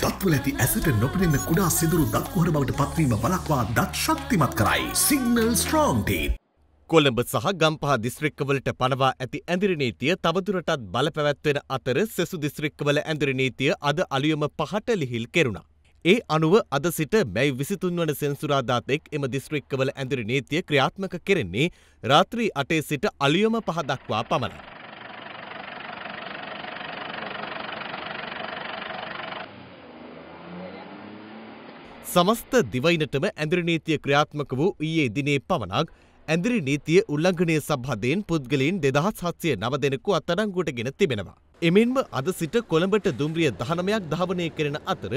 දත්වල ඇති ඇසට නොපෙනෙන කුඩා සිදුරු දත්කුහර බවට පත්වීම බලක්වා දත් ශක්තිමත් කරයි. සිගනල් ස්ට්‍රෝන්් ටේත්. කොළඹ සහ ගම්පහ දිස්ත්‍රික්කවලට පනවා ඇති ඇඳිරි නීතිය තවදුරටත් බලපැවැත්වෙන අතර සෙසු දිස්ත්‍රික්කවල ඇඳිරි නීතිය අද අලියම පහට ලිහිල් කෙරුණා. ඒ අනුව අද සිට මැයි විසිතුන් වන සෙන්සුරාදාතෙක් එම දිස්ත්‍රික්කවල ඇඳිරි නීතිය ක්‍රියාත්මක කෙරෙන්නේ රාත්‍රී අටේ සිට අලියම පහ දක්වා පමණයි. සමස්ත දිවයිනටම ඇඳරි නීතිය ක්‍රියාත්මක වූ ඊයේ දිනේ පමණක් ඇඳරි නීතිය උල්ලංඝනය සබහදයෙන් පුද්ගලයින් දෙදහස් හත්සිය නව දෙනෙකු අත්අඩංගුවට ගෙන තිබෙනවා. එමෙන්ම අද සිට කොළඹට දුම්රිය දහනමයක් ධාවනය කෙරෙන අතර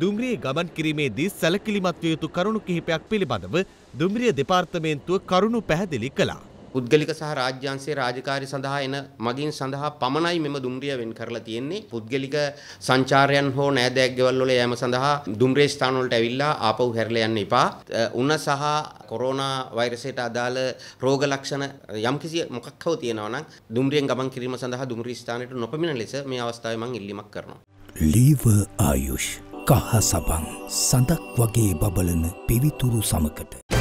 දුම්රියේ ගමන් කිරීමේදී සැලකිලිමත් විය යුතු කරුණු කිහිපයක් පිළිබඳව දුම්රිය දෙපාර්තමේන්තුව කරුණු පැහැදිලි කළා. පුද්ගලික සහ රාජ්‍යංශයේ රාජකාරි සඳහා එන මගින් සඳහා පමණයි මෙම දුම්රිය වෙන් කරලා තියෙන්නේ. පුද්ගලික සංචාරයන් හෝ නෑදෑයෙක් ගෙවල් වල යෑම සඳහා දුම්රිය ස්ථාන වලට ඇවිල්ලා ආපහු හැරලා යන්න එපා. උණ සහ කොරෝනා වෛරසයට අදාළ රෝග ලක්ෂණ යම්කිසි මොකක් හෝ තියෙනවා නම් දුම්රියෙන් ගමන් කිරීම සඳහා දුම්රිය ස්ථානයට නොපැමිණ ලෙස මේ අවස්ථාවේ මම ඉල්ලීමක් කරනවා. ලීව ආයුෂ් කහ සබන් සඳක් වගේ බබලන පිවිතුරු සමකට